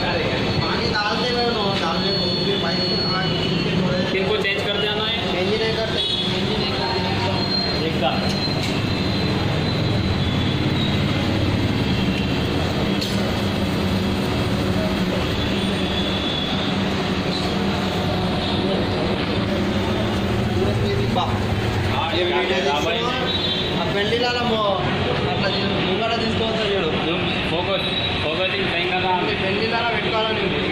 पानी डालते हुए डालने को पूरे पाइप में आठ फिर को चेंज कर देना है। चेंज नहीं करते चेंज नहीं करते एकदम ये वीडियो देखना अब मंडी लाला मो अपना ఒకటి ఒకటి పెట్టుకోవాలని